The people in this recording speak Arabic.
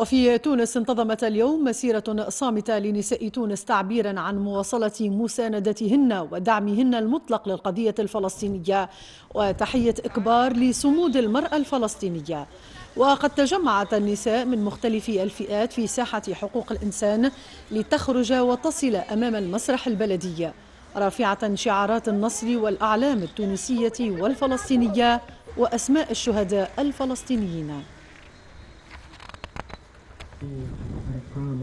وفي تونس انتظمت اليوم مسيرة صامتة لنساء تونس تعبيرا عن مواصلة مساندتهن ودعمهن المطلق للقضية الفلسطينية وتحية إكبار لصمود المرأة الفلسطينية. وقد تجمعت النساء من مختلف الفئات في ساحة حقوق الإنسان لتخرج وتصل أمام المسرح البلدي. رافعة شعارات النصر والأعلام التونسية والفلسطينية وأسماء الشهداء الفلسطينيين. I promise.